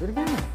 Dur gelme.